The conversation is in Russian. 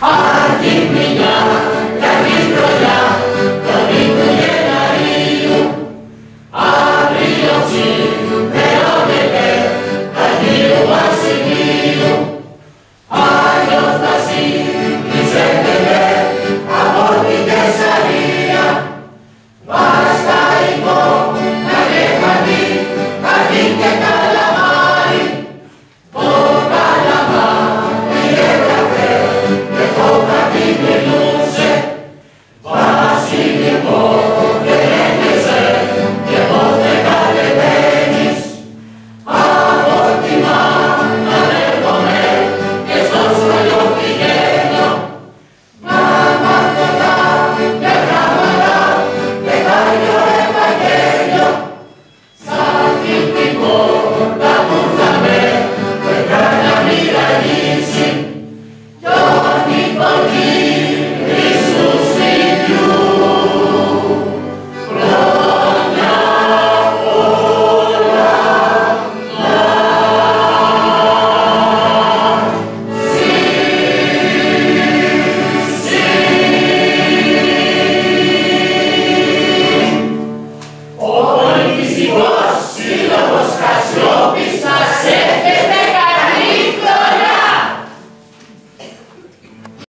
Один меня homens se boas